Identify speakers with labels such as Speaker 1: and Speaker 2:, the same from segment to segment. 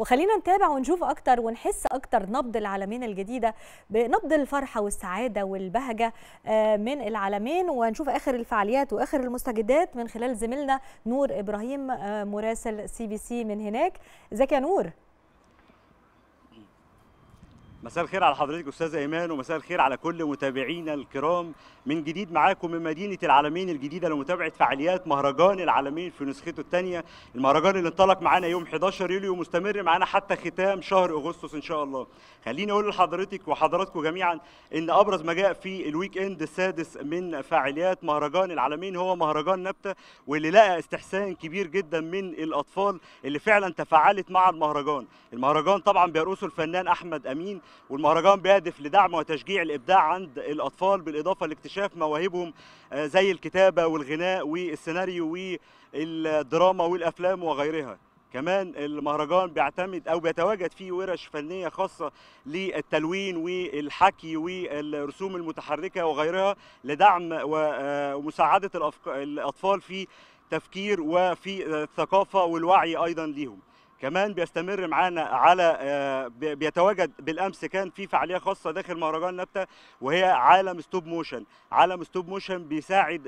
Speaker 1: وخلينا نتابع ونشوف أكتر ونحس أكتر نبض العلمين الجديدة بنبض الفرحة والسعادة والبهجة من العلمين ونشوف آخر الفعاليات وآخر المستجدات من خلال زميلنا نور إبراهيم مراسل سي بي سي من هناك. ازيك يا نور؟
Speaker 2: مساء الخير على حضرتك أستاذة إيمان ومساء الخير على كل متابعينا الكرام. من جديد معاكم من مدينة العلمين الجديدة لمتابعة فعاليات مهرجان العلمين في نسخته الثانية. المهرجان اللي انطلق معانا يوم 11 يوليو ومستمر معانا حتى ختام شهر أغسطس إن شاء الله. خليني أقول لحضرتك وحضراتكم جميعا إن أبرز ما جاء في الويك إند السادس من فعاليات مهرجان العالمين هو مهرجان نبتة واللي لقى استحسان كبير جدا من الأطفال اللي فعلا تفاعلت مع المهرجان. المهرجان طبعا بيرقصه الفنان أحمد أمين والمهرجان بيهدف لدعم وتشجيع الإبداع عند الأطفال بالإضافة لاكتشاف مواهبهم زي الكتابة والغناء والسيناريو والدراما والأفلام وغيرها. كمان المهرجان بيعتمد أو بيتواجد فيه ورش فنية خاصة للتلوين والحكي والرسوم المتحركة وغيرها لدعم ومساعدة الأطفال في تفكير وفي الثقافه والوعي أيضا ليهم. كمان بيستمر معانا على بيتواجد بالأمس كان في فعالية خاصة داخل مهرجان نبتة وهي عالم stop motion عالم stop motion بيساعد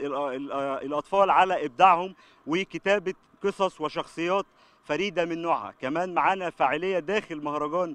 Speaker 2: الأطفال على إبداعهم وكتابة قصص وشخصيات فريدة من نوعها. كمان معانا فعالية داخل مهرجان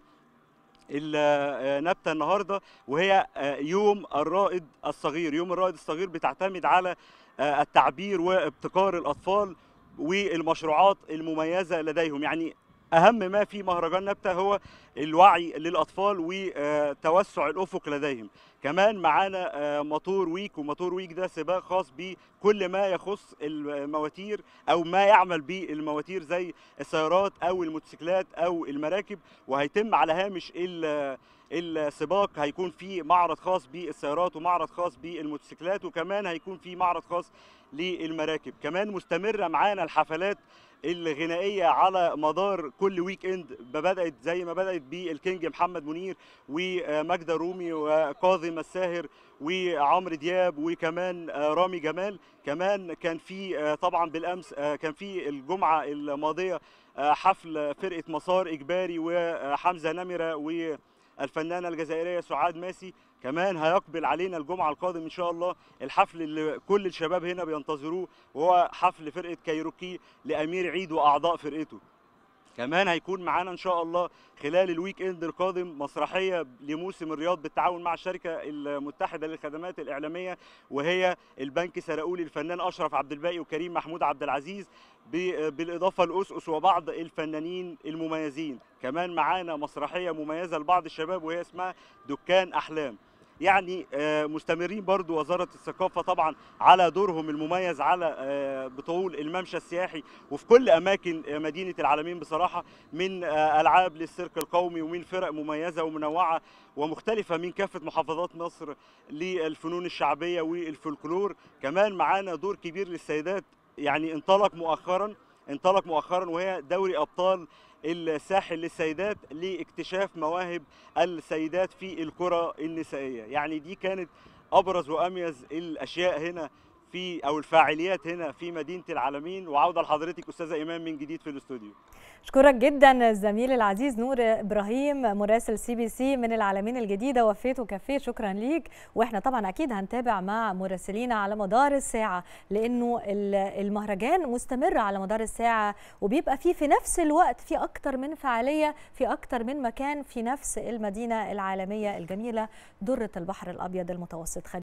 Speaker 2: نبتة النهارده وهي يوم الرائد الصغير. يوم الرائد الصغير بتعتمد على التعبير وابتكار الأطفال والمشروعات المميزة لديهم. يعني أهم ما في مهرجان نبتة هو الوعي للأطفال وتوسع الأفق لديهم. كمان معانا Motor Week و Motor Week ده سباق خاص بكل ما يخص المواتير أو ما يعمل بالمواتير زي السيارات أو الموتوسيكلات أو المراكب. وهيتم على هامش السباق هيكون في معرض خاص بالسيارات ومعرض خاص بالموتوسيكلات وكمان هيكون في معرض خاص للمراكب. كمان مستمرة معانا الحفلات الغنائية على مدار كل weekend بدات زي ما بدأت بال king محمد منير وماجدة رومي وكاظم الساهر وعمرو دياب وكمان رامي جمال. كمان كان في طبعا بالأمس كان في الجمعة الماضية حفل فرقة مسار إجباري وحمزة نمرة والفنانة الجزائرية سعاد ماسي. كمان هيقبل علينا الجمعة القادم إن شاء الله الحفل اللي كل الشباب هنا بينتظروه وهو حفل فرقة كايروكي لأمير عيد وأعضاء فرقته. كمان هيكون معانا إن شاء الله خلال ال weekend القادم مسرحية لموسم الرياض بالتعاون مع الشركة المتحدة للخدمات الإعلامية وهي البنك سرقوه للفنان أشرف عبد الباقي وكريم محمود عبد العزيز بالإضافة لاسقس وبعض الفنانين المميزين. كمان معانا مسرحية مميزة لبعض الشباب وهي اسمها دكان أحلام. يعني مستمرين برضو وزارة الثقافة طبعا على دورهم المميز على بطول الممشى السياحي وفي كل أماكن مدينة العالمين بصراحة من ألعاب للسيرك القومي ومن فرق مميزة ومنوعة ومختلفة من كافة محافظات مصر للفنون الشعبية والفولكلور. كمان معانا دور كبير للسيدات يعني انطلق مؤخرا انطلق مؤخرا وهي دوري أبطال الساحل للسيدات لاكتشاف مواهب السيدات في الكرة النسائية. يعني دي كانت أبرز وأميز الأشياء هنا في أو الفاعليات هنا في مدينة العلمين وعودة لحضرتك أستاذة إيمان من جديد في الاستوديو.
Speaker 1: أشكرك جدا الزميل العزيز نور إبراهيم مراسل سي بي سي من العلمين الجديدة وفيت وكفيت. شكرا ليك. وإحنا طبعا أكيد هنتابع مع مراسلينا على مدار الساعة لأنه المهرجان مستمر على مدار الساعة وبيبقى فيه في نفس الوقت في أكتر من فعاليه في أكتر من مكان في نفس المدينة العالمية الجميلة درة البحر الأبيض المتوسط.